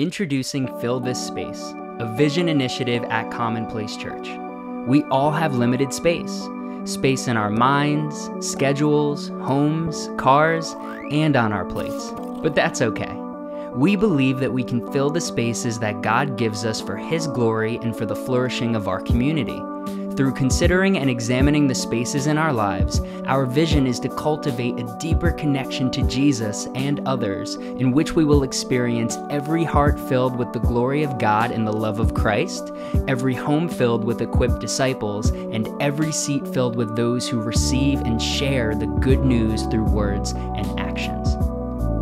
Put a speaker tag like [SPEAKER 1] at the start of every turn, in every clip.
[SPEAKER 1] Introducing Fill This Space, a vision initiative at Commonplace Church. We all have limited space space in our minds, schedules, homes, cars, and on our plates. But that's okay. We believe that we can fill the spaces that God gives us for His glory and for the flourishing of our community. Through considering and examining the spaces in our lives, our vision is to cultivate a deeper connection to Jesus and others, in which we will experience every heart filled with the glory of God and the love of Christ, every home filled with equipped disciples, and every seat filled with those who receive and share the good news through words and actions.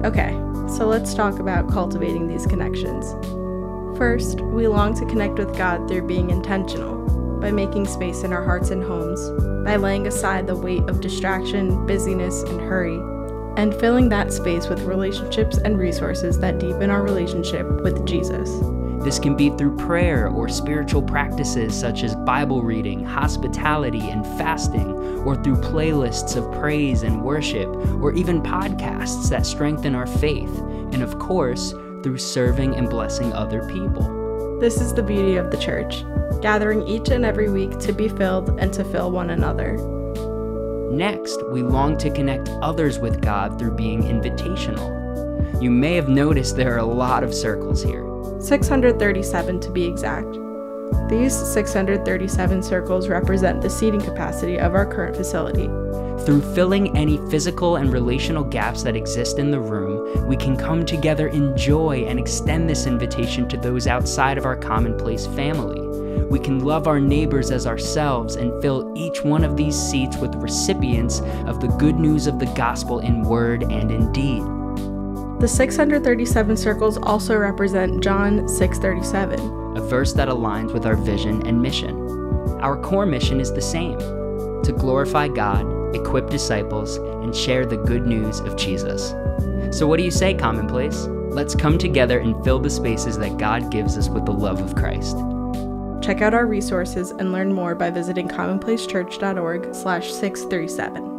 [SPEAKER 2] Okay, so let's talk about cultivating these connections. First, we long to connect with God through being intentional by making space in our hearts and homes, by laying aside the weight of distraction, busyness, and hurry, and filling that space with relationships and resources that deepen our relationship with Jesus.
[SPEAKER 1] This can be through prayer or spiritual practices such as Bible reading, hospitality, and fasting, or through playlists of praise and worship, or even podcasts that strengthen our faith, and of course, through serving and blessing other people.
[SPEAKER 2] This is the beauty of the church gathering each and every week to be filled and to fill one another.
[SPEAKER 1] Next, we long to connect others with God through being invitational. You may have noticed there are a lot of circles here.
[SPEAKER 2] 637 to be exact. These 637 circles represent the seating capacity of our current facility.
[SPEAKER 1] Through filling any physical and relational gaps that exist in the room, we can come together in joy and extend this invitation to those outside of our commonplace family. We can love our neighbors as ourselves and fill each one of these seats with recipients of the good news of the gospel in word and in deed.
[SPEAKER 2] The 637 circles also represent John 6:37,
[SPEAKER 1] a verse that aligns with our vision and mission. Our core mission is the same: to glorify God, equip disciples, and share the good news of Jesus. So what do you say, Commonplace? Let's come together and fill the spaces that God gives us with the love of Christ.
[SPEAKER 2] Check out our resources and learn more by visiting commonplacechurch.org slash 637.